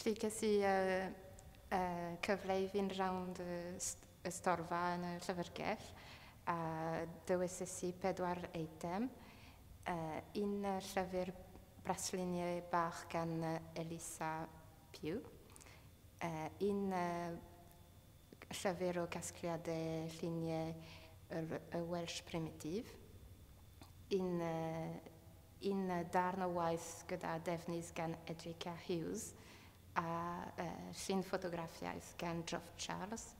Felly, Lligas i uh, uh, cyfle i fi'n rawnd y storfa yn y llyfrgell a dywysus i pedwar eitem. Uh, un uh, llyfr brasluniau bach gan Elisa Piw. Uh, un uh, llyfr o gasgliadau lluniau y Welsh primitif. Un, uh, un darn o waith gyda defnydd gan Edrica Hughes – a e, szynfotografia jest Ken Geoff Charles.